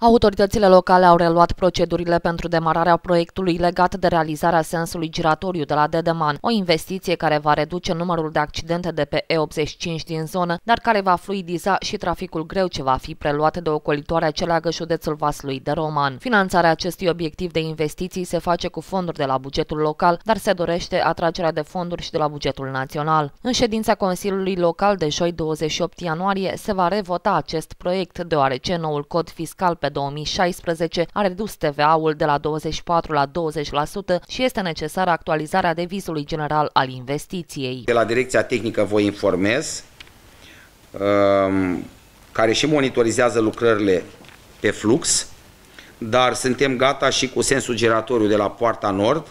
Autoritățile locale au reluat procedurile pentru demararea proiectului legat de realizarea sensului giratoriu de la Dedeman, o investiție care va reduce numărul de accidente de pe E85 din zonă, dar care va fluidiza și traficul greu ce va fi preluat de ocolitoarea ce leagă județul Vaslui de Roman. Finanțarea acestui obiectiv de investiții se face cu fonduri de la bugetul local, dar se dorește atragerea de fonduri și de la bugetul național. În ședința Consiliului Local de joi 28 ianuarie se va revota acest proiect, deoarece noul cod fiscal pe pe 2016 a redus TVA-ul de la 24 la 20% și este necesară actualizarea devizului general al investiției. De la Direcția Tehnică vă informez, um, care și monitorizează lucrările pe flux, dar suntem gata și cu sensul giratoriu de la Poarta Nord,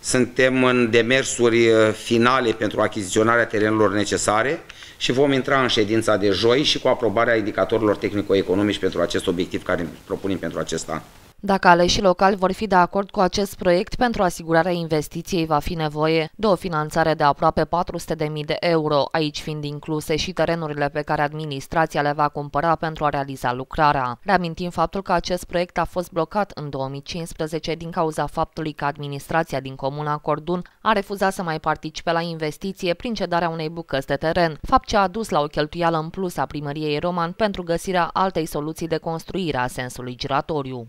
suntem în demersuri uh, finale pentru achiziționarea terenurilor necesare și vom intra în ședința de joi și cu aprobarea indicatorilor tehnico-economici pentru acest obiectiv care propunem pentru acest an. Dacă aleșii locali vor fi de acord cu acest proiect, pentru asigurarea investiției va fi nevoie de o finanțare de aproape 400.000 de euro, aici fiind incluse și terenurile pe care administrația le va cumpăra pentru a realiza lucrarea. Reamintim faptul că acest proiect a fost blocat în 2015 din cauza faptului că administrația din comuna Cordun a refuzat să mai participe la investiție prin cedarea unei bucăți de teren, fapt ce a dus la o cheltuială în plus a primăriei Roman pentru găsirea altei soluții de construire a sensului giratoriu.